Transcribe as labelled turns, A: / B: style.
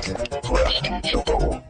A: Class teacher, though.